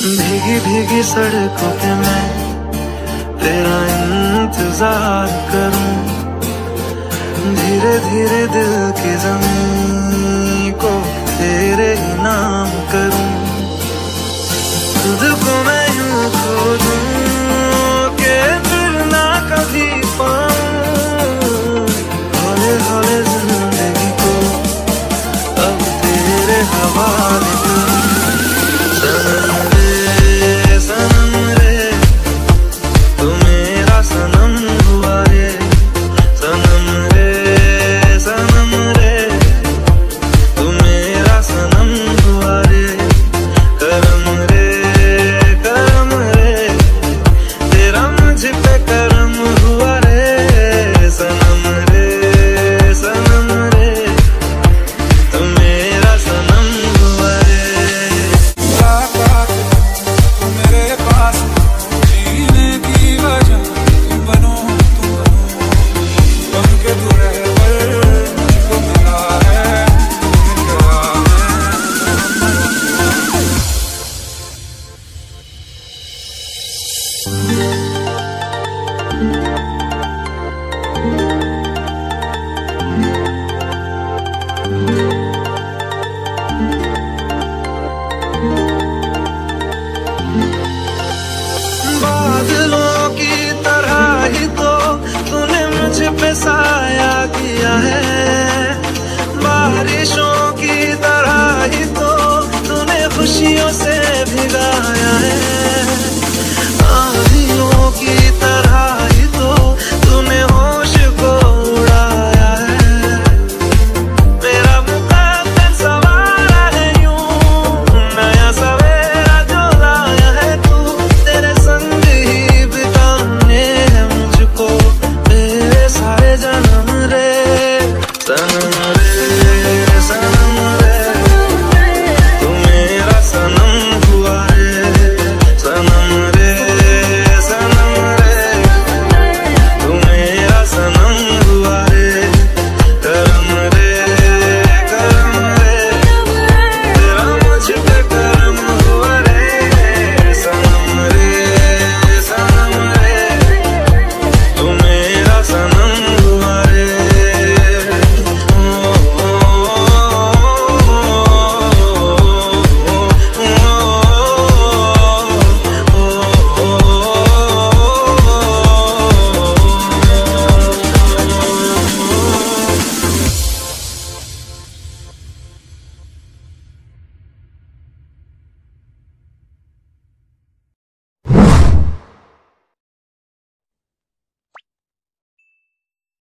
भीगी भीगी सड़कों पे मैं तेरा इंतज़ार करूँ। धीरे धीरे दिल की ज़मीन